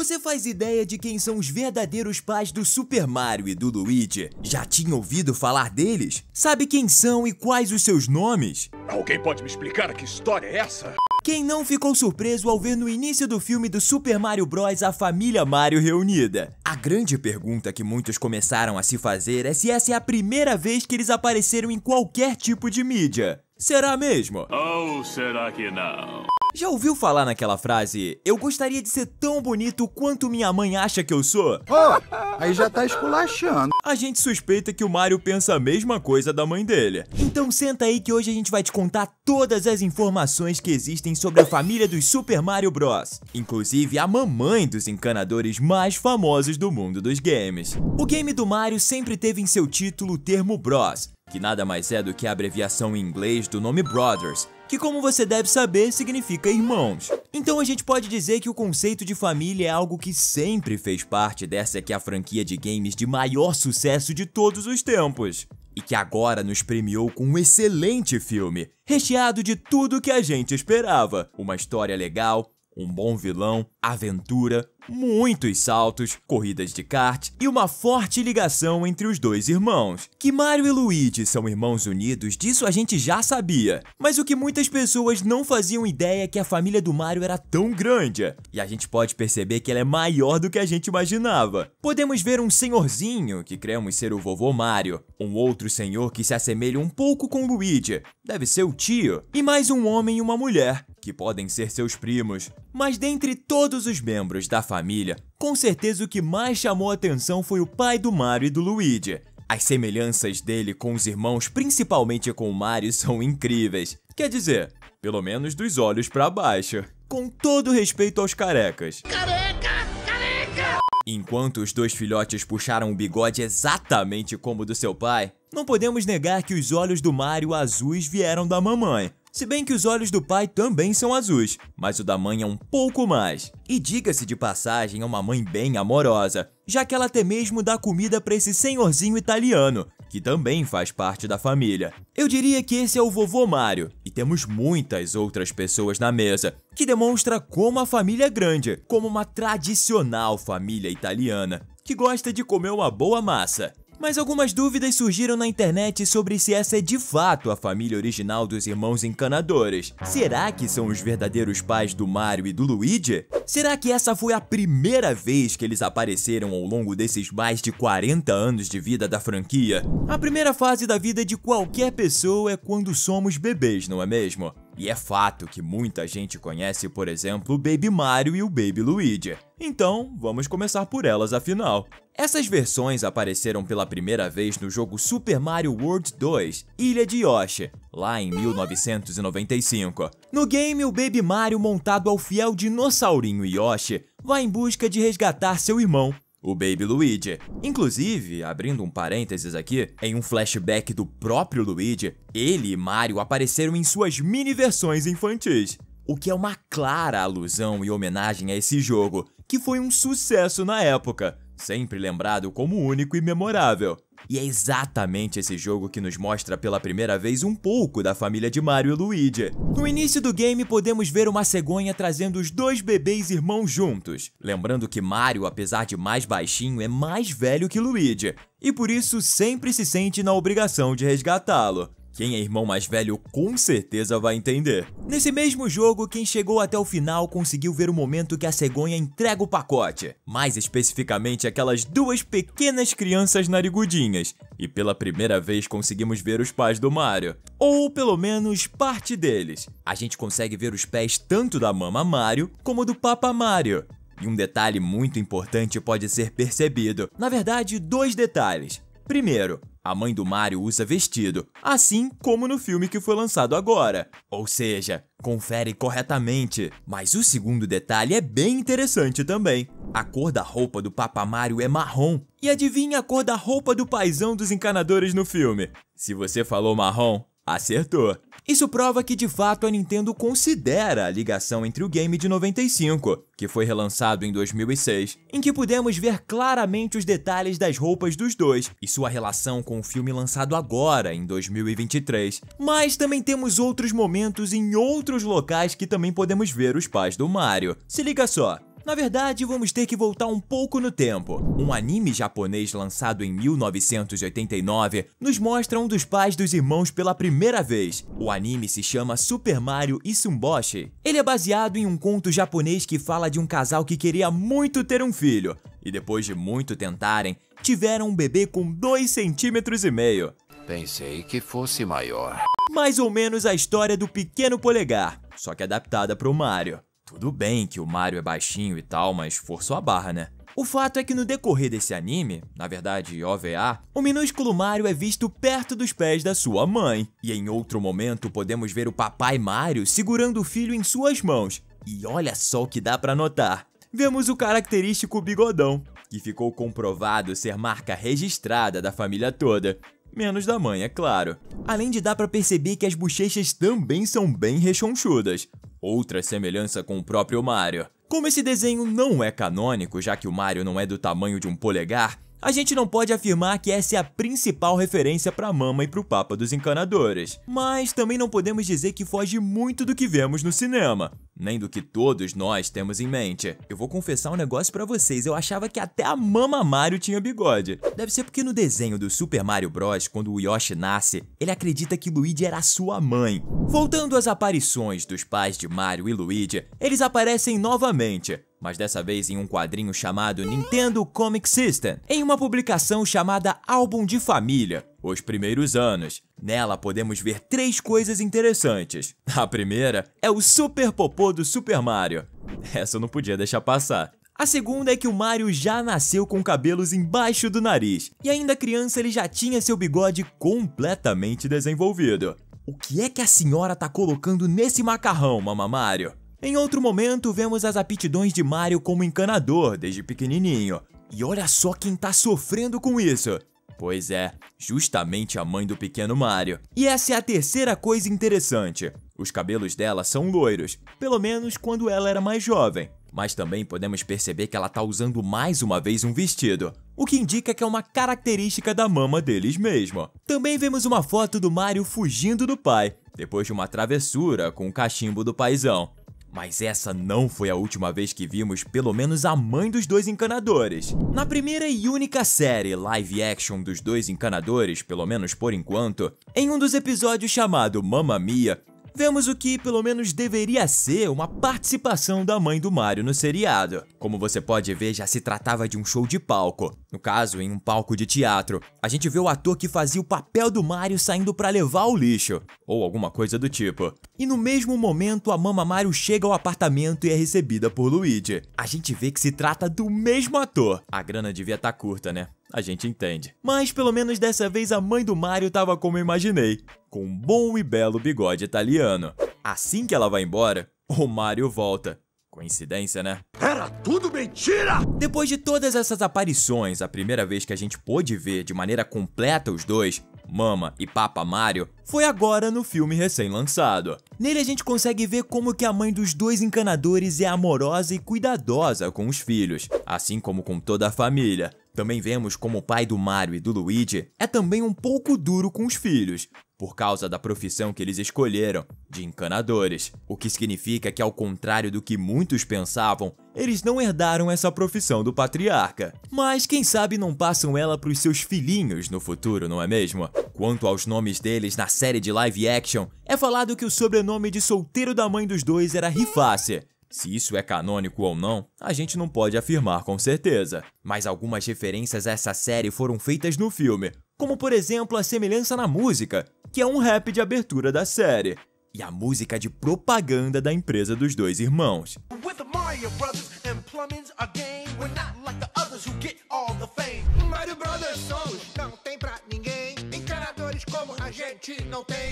Você faz ideia de quem são os verdadeiros pais do Super Mario e do Luigi? Já tinha ouvido falar deles? Sabe quem são e quais os seus nomes? Alguém pode me explicar que história é essa? Quem não ficou surpreso ao ver no início do filme do Super Mario Bros. a família Mario reunida? A grande pergunta que muitos começaram a se fazer é se essa é a primeira vez que eles apareceram em qualquer tipo de mídia. Será mesmo? Ou será que não? Já ouviu falar naquela frase, eu gostaria de ser tão bonito quanto minha mãe acha que eu sou? Oh, aí já tá esculachando. A gente suspeita que o Mario pensa a mesma coisa da mãe dele. Então senta aí que hoje a gente vai te contar todas as informações que existem sobre a família dos Super Mario Bros. Inclusive a mamãe dos encanadores mais famosos do mundo dos games. O game do Mario sempre teve em seu título o termo Bros, que nada mais é do que a abreviação em inglês do nome Brothers, que como você deve saber significa irmãos. Então a gente pode dizer que o conceito de família é algo que sempre fez parte dessa que é a franquia de games de maior sucesso de todos os tempos. E que agora nos premiou com um excelente filme, recheado de tudo que a gente esperava. Uma história legal, um bom vilão, aventura, muitos saltos, corridas de kart e uma forte ligação entre os dois irmãos. Que Mario e Luigi são irmãos unidos, disso a gente já sabia. Mas o que muitas pessoas não faziam ideia é que a família do Mario era tão grande. E a gente pode perceber que ela é maior do que a gente imaginava. Podemos ver um senhorzinho, que cremos ser o vovô Mario, um outro senhor que se assemelha um pouco com Luigi, deve ser o tio, e mais um homem e uma mulher, que podem ser seus primos. Mas dentre todos os membros da família, com certeza o que mais chamou a atenção foi o pai do Mario e do Luigi. As semelhanças dele com os irmãos, principalmente com o Mario, são incríveis. Quer dizer, pelo menos dos olhos para baixo. Com todo respeito aos carecas. Careca! Careca! Enquanto os dois filhotes puxaram o bigode exatamente como o do seu pai, não podemos negar que os olhos do Mario azuis vieram da mamãe. Se bem que os olhos do pai também são azuis, mas o da mãe é um pouco mais. E diga-se de passagem, é uma mãe bem amorosa, já que ela até mesmo dá comida para esse senhorzinho italiano, que também faz parte da família. Eu diria que esse é o vovô Mario, e temos muitas outras pessoas na mesa, que demonstra como a família é grande, como uma tradicional família italiana, que gosta de comer uma boa massa. Mas algumas dúvidas surgiram na internet sobre se essa é de fato a família original dos irmãos encanadores. Será que são os verdadeiros pais do Mario e do Luigi? Será que essa foi a primeira vez que eles apareceram ao longo desses mais de 40 anos de vida da franquia? A primeira fase da vida de qualquer pessoa é quando somos bebês, não é mesmo? E é fato que muita gente conhece, por exemplo, o Baby Mario e o Baby Luigi. Então, vamos começar por elas afinal. Essas versões apareceram pela primeira vez no jogo Super Mario World 2, Ilha de Yoshi, lá em 1995. No game, o Baby Mario, montado ao fiel dinossaurinho Yoshi, vai em busca de resgatar seu irmão, o Baby Luigi. Inclusive, abrindo um parênteses aqui, em um flashback do próprio Luigi, ele e Mario apareceram em suas mini versões infantis, o que é uma clara alusão e homenagem a esse jogo, que foi um sucesso na época, sempre lembrado como único e memorável. E é exatamente esse jogo que nos mostra pela primeira vez um pouco da família de Mario e Luigi. No início do game podemos ver uma cegonha trazendo os dois bebês irmãos juntos, lembrando que Mario, apesar de mais baixinho, é mais velho que Luigi, e por isso sempre se sente na obrigação de resgatá-lo. Quem é irmão mais velho com certeza vai entender. Nesse mesmo jogo, quem chegou até o final conseguiu ver o momento que a cegonha entrega o pacote, mais especificamente aquelas duas pequenas crianças narigudinhas, e pela primeira vez conseguimos ver os pais do Mario, ou pelo menos parte deles. A gente consegue ver os pés tanto da mama Mario como do Papa Mario. E um detalhe muito importante pode ser percebido, na verdade, dois detalhes. Primeiro, a mãe do Mario usa vestido, assim como no filme que foi lançado agora. Ou seja, confere corretamente. Mas o segundo detalhe é bem interessante também. A cor da roupa do Papa Mario é marrom. E adivinha a cor da roupa do paizão dos encanadores no filme? Se você falou marrom, acertou. Isso prova que de fato a Nintendo considera a ligação entre o game de 95, que foi relançado em 2006, em que pudemos ver claramente os detalhes das roupas dos dois e sua relação com o filme lançado agora, em 2023. Mas também temos outros momentos em outros locais que também podemos ver os pais do Mario. Se liga só, Na verdade, vamos ter que voltar um pouco no tempo. Um anime japonês lançado em 1989 nos mostra um dos pais dos irmãos pela primeira vez. O anime se chama Super Mario Isumboshi. Ele é baseado em um conto japonês que fala de um casal que queria muito ter um filho, e depois de muito tentarem, tiveram um bebê com 2 centímetros e meio. Pensei que fosse maior. Mais ou menos a história do pequeno polegar, só que adaptada para o Mario. Tudo bem que o Mario é baixinho e tal, mas forçou a barra, né? O fato é que no decorrer desse anime, na verdade OVA, o minúsculo Mario é visto perto dos pés da sua mãe. E em outro momento podemos ver o papai Mario segurando o filho em suas mãos. E olha só o que dá pra notar. Vemos o característico bigodão, que ficou comprovado ser marca registrada da família toda. Menos da mãe, é claro. Além de dar pra perceber que as bochechas também são bem rechonchudas. Outra semelhança com o próprio Mario. Como esse desenho não é canônico, já que o Mario não é do tamanho de um polegar, a gente não pode afirmar que essa é a principal referência para mama e para o Papa dos Encanadores. Mas também não podemos dizer que foge muito do que vemos no cinema, nem do que todos nós temos em mente. Eu vou confessar um negócio para vocês, eu achava que até a Mama Mario tinha bigode. Deve ser porque no desenho do Super Mario Bros, quando o Yoshi nasce, ele acredita que Luigi era sua mãe. Voltando às aparições dos pais de Mario e Luigi, eles aparecem novamente, mas dessa vez em um quadrinho chamado Nintendo Comic System, em uma publicação chamada Álbum de Família, Os Primeiros Anos. Nela podemos ver três coisas interessantes. A primeira é o Super Popô do Super Mario. Essa eu não podia deixar passar. A segunda é que o Mario já nasceu com cabelos embaixo do nariz, e ainda criança ele já tinha seu bigode completamente desenvolvido. O que é que a senhora tá colocando nesse macarrão, Mama Mario? Em outro momento, vemos as aptidões de Mario como encanador desde pequenininho. E olha só quem tá sofrendo com isso. Pois é, justamente a mãe do pequeno Mario. E essa é a terceira coisa interessante. Os cabelos dela são loiros, pelo menos quando ela era mais jovem. Mas também podemos perceber que ela tá usando mais uma vez um vestido, o que indica que é uma característica da mama deles mesmo. Também vemos uma foto do Mario fugindo do pai, depois de uma travessura com o cachimbo do paizão. Mas essa não foi a última vez que vimos pelo menos a mãe dos dois encanadores. Na primeira e única série live action dos dois encanadores, pelo menos por enquanto, em um dos episódios chamado Mamma Mia, vemos o que pelo menos deveria ser uma participação da mãe do Mario no seriado. Como você pode ver, já se tratava de um show de palco. No caso, em um palco de teatro. A gente vê o ator que fazia o papel do Mario saindo para levar o lixo, ou alguma coisa do tipo. E no mesmo momento, a Mama Mario chega ao apartamento e é recebida por Luigi. A gente vê que se trata do mesmo ator. A grana devia estar tá curta, né? A gente entende. Mas pelo menos dessa vez a mãe do Mario tava como eu imaginei, com um bom e belo bigode italiano. Assim que ela vai embora, o Mario volta. Coincidência, né? Era tudo mentira! Depois de todas essas aparições, a primeira vez que a gente pôde ver de maneira completa os dois, Mama e Papa Mario, foi agora no filme recém-lançado. Nele a gente consegue ver como que a mãe dos dois encanadores é amorosa e cuidadosa com os filhos, assim como com toda a família. Também vemos como o pai do Mario e do Luigi é também um pouco duro com os filhos, por causa da profissão que eles escolheram, de encanadores. O que significa que, ao contrário do que muitos pensavam, eles não herdaram essa profissão do patriarca. Mas quem sabe não passam ela para os seus filhinhos no futuro, não é mesmo? Quanto aos nomes deles na série de live action, é falado que o sobrenome de solteiro da mãe dos dois era Riface. Se isso é canônico ou não, a gente não pode afirmar com certeza. Mas algumas referências a essa série foram feitas no filme, como por exemplo a semelhança na música, que é um rap de abertura da série, e a música de propaganda da empresa dos dois irmãos.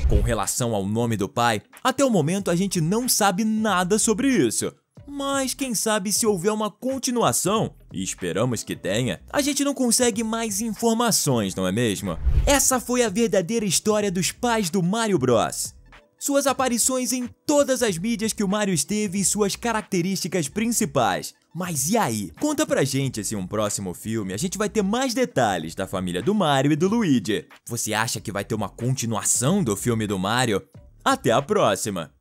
Com relação ao nome do pai, até o momento a gente não sabe nada sobre isso. Mas quem sabe se houver uma continuação, e esperamos que tenha, a gente não consegue mais informações, não é mesmo? Essa foi a verdadeira história dos pais do Mario Bros. Suas aparições em todas as mídias que o Mario esteve e suas características principais. Mas e aí? Conta pra gente se um próximo filme a gente vai ter mais detalhes da família do Mario e do Luigi. Você acha que vai ter uma continuação do filme do Mario? Até a próxima!